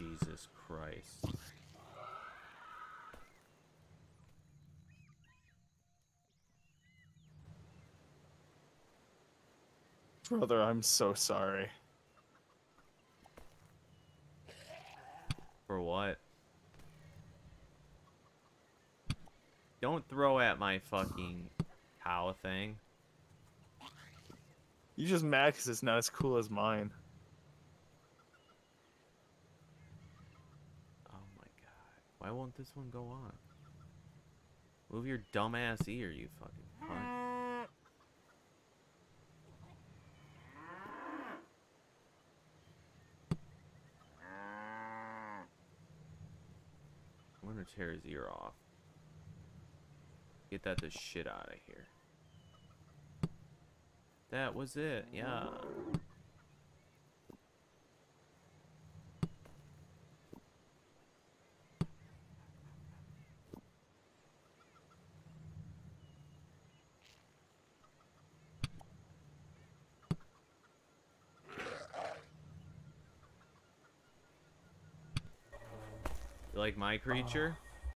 Jesus Christ. Brother, I'm so sorry. For what? Don't throw at my fucking cow thing. You just mad because it's not as cool as mine. Why won't this one go on? Move your dumbass ear, you fucking cunt. I'm gonna tear his ear off. Get that the shit out of here. That was it, yeah. Like my creature?